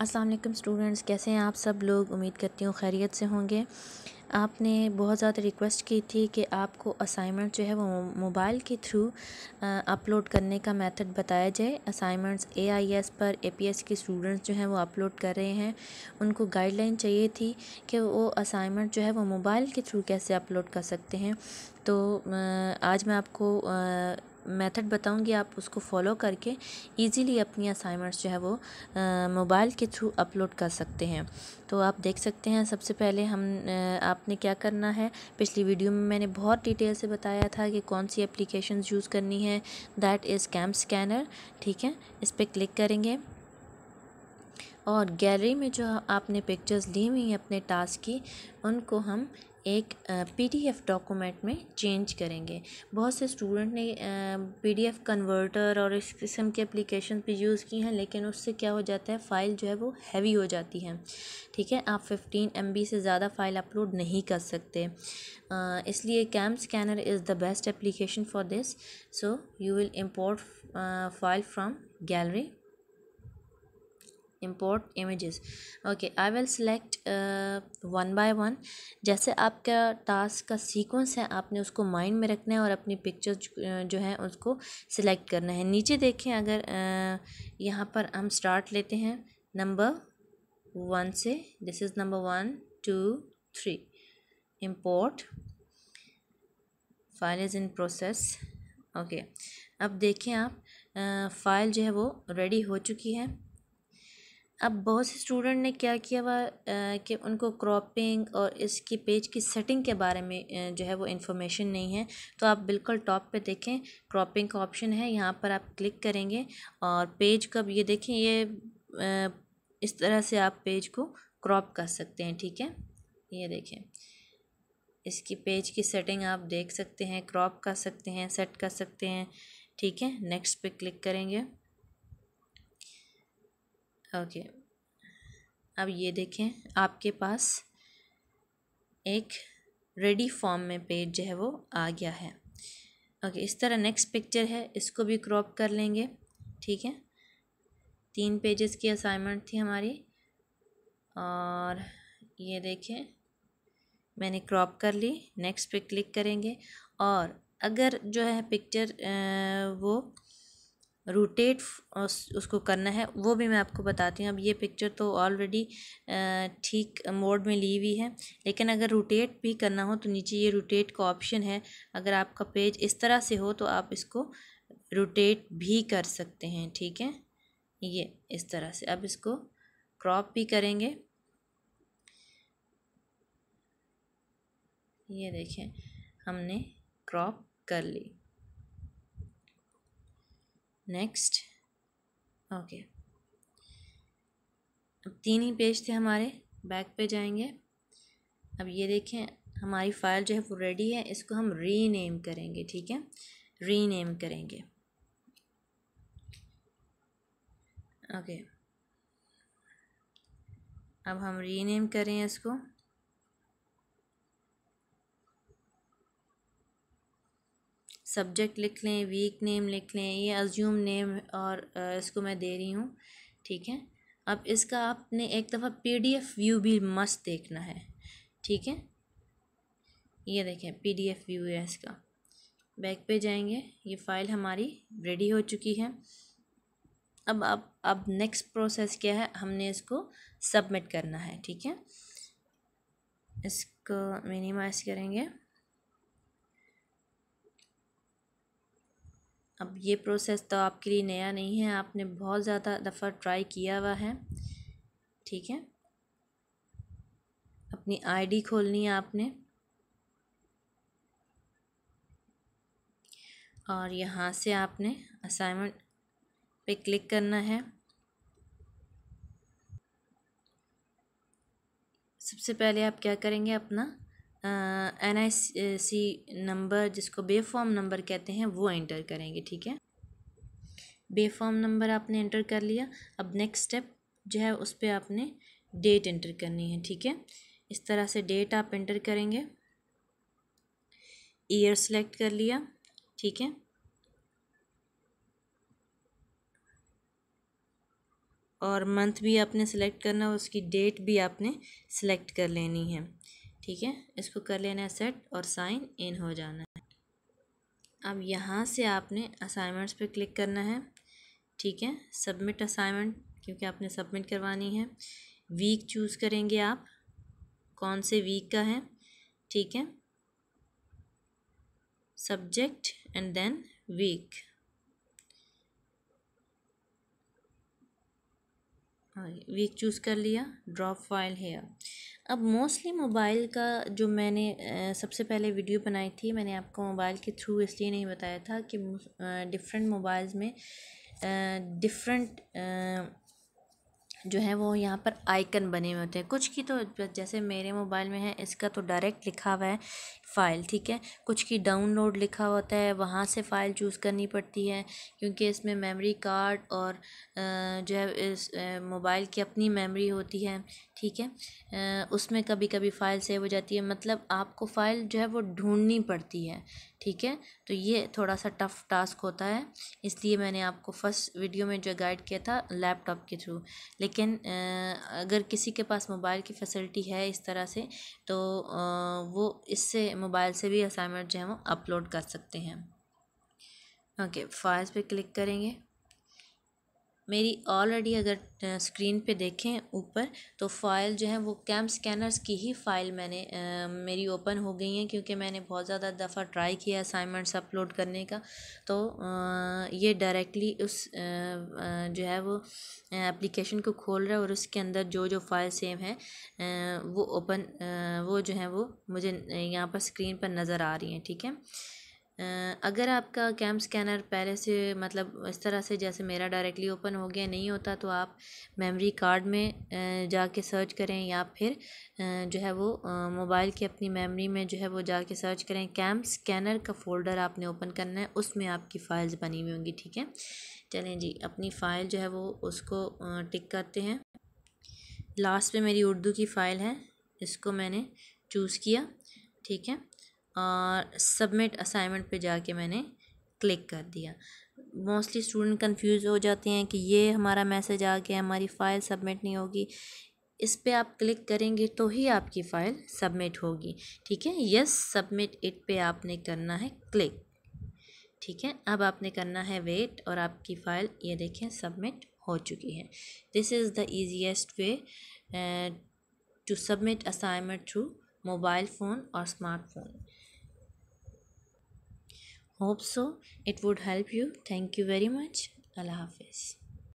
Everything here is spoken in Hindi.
अस्सलाम वालेकुम स्टूडेंट्स, कैसे हैं आप सब लोग? उम्मीद करती हूँ खैरियत से होंगे। आपने बहुत ज़्यादा रिक्वेस्ट की थी कि आपको असाइनमेंट जो है वो मोबाइल के थ्रू अपलोड करने का मेथड बताया जाए। असाइनमेंट्स एआईएस पर एपीएस के स्टूडेंट्स जो हैं वो अपलोड कर रहे हैं। उनको गाइडलाइन चाहिए थी कि वो असाइनमेंट जो है वो मोबाइल के थ्रू कैसे अपलोड कर सकते हैं। तो आज मैं आपको मेथड बताऊँगी आप उसको फॉलो करके इजीली अपनी असाइनमेंट्स जो है वो मोबाइल के थ्रू अपलोड कर सकते हैं। तो आप देख सकते हैं, सबसे पहले हम आपने क्या करना है, पिछली वीडियो में मैंने बहुत डिटेल से बताया था कि कौन सी एप्लीकेशन यूज़ करनी है। दैट इज़ कैम स्कैनर, ठीक है, इस पर क्लिक करेंगे। और गैलरी में जो आपने पिक्चर्स ली हुई हैं अपने टास्क की, उनको हम एक पीडीएफ डॉक्यूमेंट में चेंज करेंगे। बहुत से स्टूडेंट ने पीडीएफ कन्वर्टर और इस किस्म के एप्लीकेशन भी यूज़ की हैं, लेकिन उससे क्या हो जाता है फ़ाइल जो है वो हैवी हो जाती है। ठीक है? आप फिफ्टीन एमबी से ज़्यादा फ़ाइल अपलोड नहीं कर सकते। इसलिए cam scanner is the best application for this so you will import file from gallery import images. Okay i will select uh, one by one. जैसे आपका टास्क का सीक्वेंस है आपने उसको माइंड में रखना है और अपनी पिक्चर जो है उसको सिलेक्ट करना है। नीचे देखें अगर uh, यहाँ पर हम स्टार्ट लेते हैं नंबर वन से this is number one two three import file is in process okay अब देखें आप फ़ाइल uh, जो है वो रेडी हो चुकी है। अब बहुत से स्टूडेंट ने क्या किया हुआ कि उनको क्रॉपिंग और इसकी पेज की सेटिंग के बारे में जो है वो इन्फॉर्मेशन नहीं है। तो आप बिल्कुल टॉप पे देखें, क्रॉपिंग का ऑप्शन है, यहाँ पर आप क्लिक करेंगे और पेज का ये देखें, ये इस तरह से आप पेज को क्रॉप कर सकते हैं, ठीक है? ये देखें, इसकी पेज की सेटिंग आप देख सकते हैं, क्रॉप कर सकते हैं, सेट कर सकते हैं, ठीक है? नेक्स्ट पे क्लिक करेंगे। ओके। अब ये देखें, आपके पास एक रेडी फॉर्म में पेज जो है वो आ गया है। ओके, इस तरह नेक्स्ट पिक्चर है, इसको भी क्रॉप कर लेंगे, ठीक है? तीन पेजेस की असाइनमेंट थी हमारी, और ये देखें, मैंने क्रॉप कर ली नेक्स्ट पे क्लिक करेंगे, और अगर जो है पिक्चर वो रोटेट उसको करना है, वो भी मैं आपको बताती हूँ। अब ये पिक्चर तो ऑलरेडी ठीक मोड में ली हुई है, लेकिन अगर रोटेट भी करना हो तो नीचे ये रोटेट का ऑप्शन है। अगर आपका पेज इस तरह से हो तो आप इसको रोटेट भी कर सकते हैं, ठीक है? ये इस तरह से। अब इसको क्रॉप भी करेंगे। ये देखें, हमने क्रॉप कर ली। नेक्स्ट ओके अब तीन ही पेज थे हमारे बैक पे जाएँगे। अब ये देखें, हमारी फ़ाइल जो है वो रेडी है, इसको हम रीनेम करेंगे, ठीक है? रीनेम करेंगे। ओके अब हम रीनेम करें इसको। सब्जेक्ट लिख लें, वीक नेम लिख लें, ये अज्यूम नेम और इसको मैं दे रही हूँ, ठीक है? अब इसका आपने एक दफ़ा पीडीएफ व्यू भी मस्त देखना है, ठीक है? ये देखें पीडीएफ व्यू है इसका। बैक पे जाएँगे, ये फ़ाइल हमारी रेडी हो चुकी है। अब अब अब नेक्स्ट प्रोसेस क्या है? हमने इसको सबमिट करना है, ठीक है? इसको मिनिमाइज करेंगे। अब ये प्रोसेस तो आपके लिए नया नहीं है, आपने बहुत ज़्यादा दफ़ा ट्राई किया हुआ है, ठीक है? अपनी आईडी खोलनी है आपने। और यहाँ से आपने असाइनमेंट पे क्लिक करना है। सबसे पहले आप क्या करेंगे अपना एन आई सी नंबर जिसको बे फॉर्म नंबर कहते हैं, वो एंटर करेंगे, ठीक है? बे फॉर्म नंबर आपने एंटर कर लिया। अब नेक्स्ट स्टेप जो है, उस पर आपने डेट एंटर करनी है, ठीक है? इस तरह से डेट आप एंटर करेंगे। ईयर सेलेक्ट कर लिया, ठीक है? और मंथ भी आपने सेलेक्ट करना है, उसकी डेट भी आपने सेलेक्ट कर लेनी है। ठीक है? इसको कर लेना है सेट और साइन इन हो जाना है। अब यहाँ से आपने असाइनमेंट्स पे क्लिक करना है। ठीक है? सबमिट असाइनमेंट क्योंकि आपने सबमिट करवानी है। वीक चूज़ करेंगे आप। कौन से वीक का है? ठीक है? Subject and then week week choose कर लिया। ड्रॉप फ़ाइल है अब मोस्टली मोबाइल का जो मैंने सबसे पहले वीडियो बनाई थी, मैंने आपको मोबाइल के थ्रू इसलिए नहीं बताया था कि डिफरेंट मोबाइल्स में डिफरेंट जो है वो यहाँ पर आइकन बने हुए होते हैं। कुछ की तो जैसे मेरे मोबाइल में है, इसका तो डायरेक्ट लिखा हुआ है फ़ाइल, ठीक है? कुछ की डाउनलोड लिखा होता है, वहाँ से फ़ाइल चूज़ करनी पड़ती है, क्योंकि इसमें मेमोरी कार्ड और जो है इस मोबाइल की अपनी मेमोरी होती है, ठीक है? उसमें कभी कभी फ़ाइल सेव हो जाती है मतलब आपको फ़ाइल जो है वो ढूंढनी पड़ती है, ठीक है? तो ये थोड़ा सा टफ़ टास्क होता है, इसलिए मैंने आपको फ़र्स्ट वीडियो में जो गाइड किया था, लैपटॉप के थ्रू। लेकिन अगर किसी के पास मोबाइल की फैसिलिटी है इस तरह से तो वो इससे मोबाइल से भी असाइनमेंट जो है वो अपलोड कर सकते हैं। ओके फाइल्स पे क्लिक करेंगे। मेरी ऑलरेडी अगर स्क्रीन पे देखें ऊपर तो फ़ाइल जो है वो कैम स्कैनर्स की ही फ़ाइल मैंने आ, मेरी ओपन हो गई हैं क्योंकि मैंने बहुत ज़्यादा दफ़ा ट्राई किया असाइनमेंट्स अपलोड करने का। तो आ, ये डायरेक्टली उस आ, जो है वो एप्लीकेशन को खोल रहा है और उसके अंदर जो जो फ़ाइल सेव हैं वो ओपन वो जो है वो मुझे यहाँ पर स्क्रीन पर नज़र आ रही हैं ठीक है? अगर आपका कैम स्कैनर पहले से मतलब इस तरह से जैसे मेरा डायरेक्टली ओपन हो गया नहीं होता तो आप मेमोरी कार्ड में जाके सर्च करें या फिर जो है वो मोबाइल की अपनी मेमोरी में जो है वो जाके सर्च करें। कैम स्कैनर का फ़ोल्डर आपने ओपन करना है, उसमें आपकी फ़ाइल्स बनी हुई होंगी, ठीक है? चलें जी, अपनी फ़ाइल जो है वो उसको टिक करते हैं। लास्ट पे मेरी उर्दू की फ़ाइल है, इसको मैंने चूज़ किया, ठीक है? सबमिट असाइनमेंट पे जाके मैंने क्लिक कर दिया। मोस्टली स्टूडेंट कंफ्यूज हो जाते हैं कि ये हमारा मैसेज आ गया, हमारी फ़ाइल सबमिट नहीं होगी। इस पर आप क्लिक करेंगे तो ही आपकी फ़ाइल सबमिट होगी। ठीक है? यस सबमिट इट पे आपने करना है क्लिक ठीक है? अब आपने करना है वेट और आपकी फ़ाइल ये देखें सबमिट हो चुकी है। This is the easiest way to submit assignment through mobile phone और smartphone hope so. It would help you. Thank you very much. Allah hafiz